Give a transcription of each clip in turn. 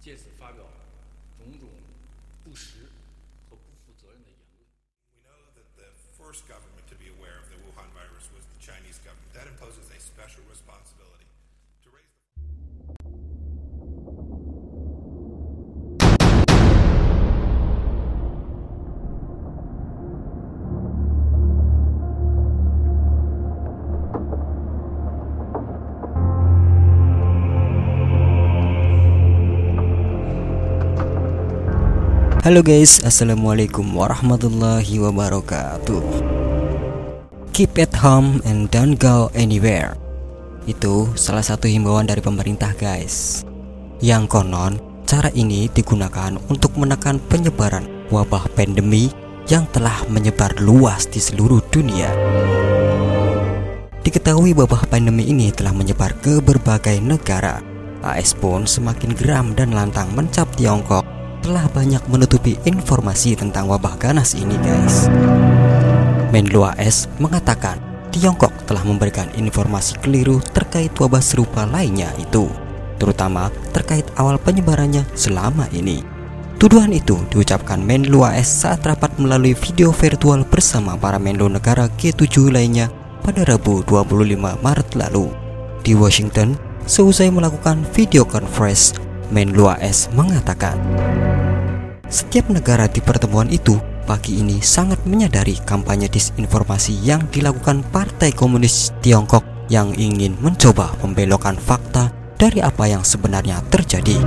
借此发表种种不实和不负责任的言论。 We know that the first government to be aware of the Wuhan virus was the Chinese government. That imposes a special responsibility Halo guys, Assalamualaikum warahmatullahi wabarakatuh. Keep at home and don't go anywhere. Itu salah satu himbauan dari pemerintah guys. Yang konon, cara ini digunakan untuk menekan penyebaran wabah pandemi Yang telah menyebar luas di seluruh dunia. Diketahui wabah pandemi ini telah menyebar ke berbagai negara. AS pun semakin geram dan lantang mencap Tiongkok telah banyak menutupi informasi tentang wabah ganas ini guys. Menlu AS mengatakan Tiongkok telah memberikan informasi keliru terkait wabah serupa lainnya itu Terutama terkait awal penyebarannya selama ini. Tuduhan itu diucapkan Menlu AS saat rapat melalui video virtual bersama para Menlu negara G7 lainnya pada Rabu 25 Maret lalu. Di Washington, seusai melakukan video conference Menlu AS mengatakan setiap negara di pertemuan itu pagi ini sangat menyadari kampanye disinformasi yang dilakukan Partai Komunis Tiongkok yang ingin mencoba membelokkan fakta dari apa yang sebenarnya terjadi.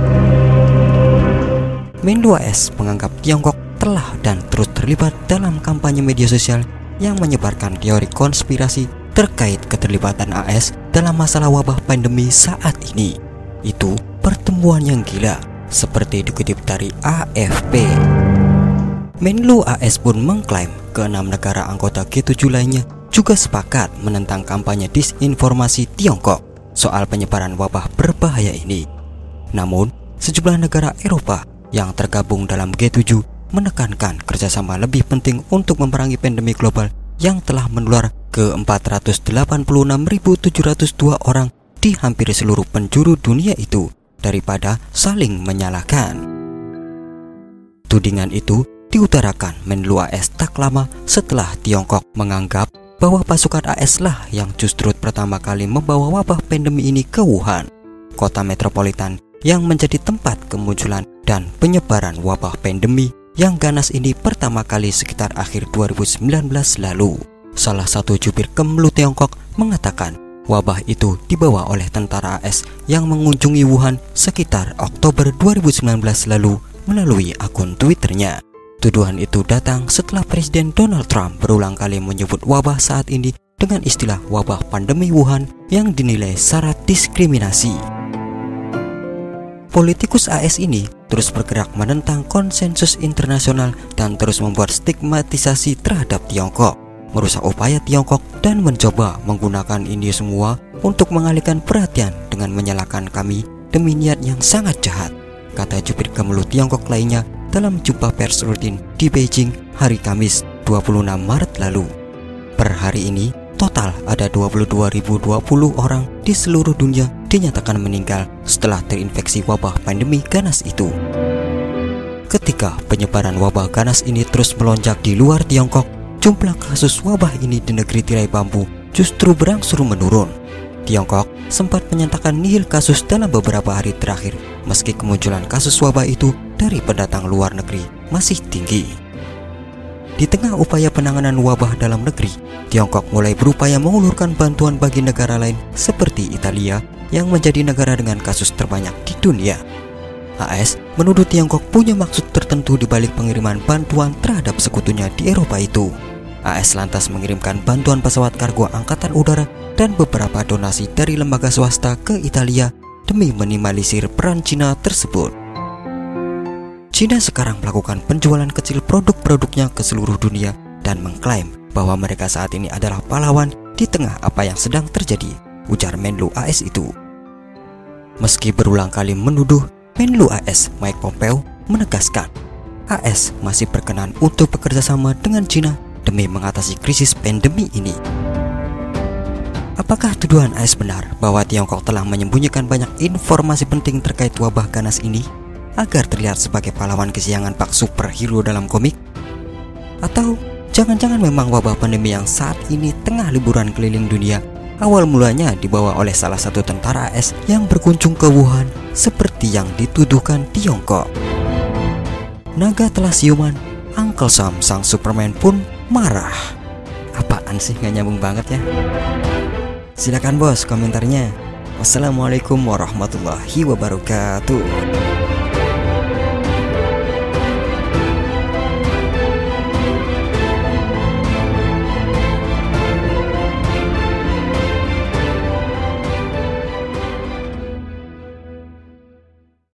Menlu AS menganggap Tiongkok telah dan terus terlibat dalam kampanye media sosial yang menyebarkan teori konspirasi terkait keterlibatan AS dalam masalah wabah pandemi saat ini. Itu pertemuan yang gila, seperti dikutip dari AFP. Menlu AS pun mengklaim keenam negara anggota G7 lainnya juga sepakat menentang kampanye disinformasi Tiongkok soal penyebaran wabah berbahaya ini. Namun, sejumlah negara Eropa yang tergabung dalam G7 menekankan kerjasama lebih penting untuk memerangi pandemi global yang telah menular ke 486.702 orang di hampir seluruh penjuru dunia itu daripada saling menyalahkan. Tudingan itu diutarakan Menlu AS tak lama setelah Tiongkok menganggap bahwa pasukan AS lah yang justru pertama kali membawa wabah pandemi ini ke Wuhan, kota metropolitan yang menjadi tempat kemunculan dan penyebaran wabah pandemi yang ganas ini pertama kali sekitar akhir 2019 lalu. Salah satu jubir Kemlu Tiongkok mengatakan wabah itu dibawa oleh tentara AS yang mengunjungi Wuhan sekitar Oktober 2019 lalu melalui akun Twitternya. Tuduhan itu datang setelah Presiden Donald Trump berulang kali menyebut wabah saat ini dengan istilah wabah pandemi Wuhan yang dinilai syarat diskriminasi. Politikus AS ini terus bergerak menentang konsensus internasional dan terus membuat stigmatisasi terhadap Tiongkok, merusak upaya Tiongkok dan mencoba menggunakan ini semua untuk mengalihkan perhatian dengan menyalahkan kami demi niat yang sangat jahat, kata jubir Kemlu Tiongkok lainnya dalam jumpa pers rutin di Beijing hari Kamis 26 Maret lalu. Per hari ini, total ada 22.020 orang di seluruh dunia dinyatakan meninggal setelah terinfeksi wabah pandemi ganas itu. Ketika penyebaran wabah ganas ini terus melonjak di luar Tiongkok, jumlah kasus wabah ini di negeri tirai bambu justru berangsur menurun. Tiongkok sempat menyatakan nihil kasus dalam beberapa hari terakhir, meski kemunculan kasus wabah itu dari pendatang luar negeri masih tinggi. Di tengah upaya penanganan wabah dalam negeri, Tiongkok mulai berupaya mengulurkan bantuan bagi negara lain seperti Italia yang menjadi negara dengan kasus terbanyak di dunia. AS menuduh Tiongkok punya maksud tertentu di balik pengiriman bantuan terhadap sekutunya di Eropa itu. AS lantas mengirimkan bantuan pesawat kargo angkatan udara dan beberapa donasi dari lembaga swasta ke Italia demi minimalisir peran Cina tersebut. Cina sekarang melakukan penjualan kecil produk-produknya ke seluruh dunia dan mengklaim bahwa mereka saat ini adalah pahlawan di tengah apa yang sedang terjadi, ujar Menlu AS itu. Meski berulang kali menuduh, Menlu AS Mike Pompeo menegaskan AS masih berkenan untuk bekerja sama dengan Cina demi mengatasi krisis pandemi ini. Apakah tuduhan AS benar bahwa Tiongkok telah menyembunyikan banyak informasi penting terkait wabah ganas ini? agar terlihat sebagai pahlawan kesiangan pak superhero dalam komik? Atau jangan-jangan memang wabah pandemi yang saat ini tengah liburan keliling dunia awal mulanya dibawa oleh salah satu tentara AS yang berkunjung ke Wuhan seperti yang dituduhkan Tiongkok. Naga telah siuman, Uncle Sam sang Superman pun marah. Apaan sih nggak nyambung banget ya? Silakan bos komentarnya. Wassalamualaikum warahmatullahi wabarakatuh.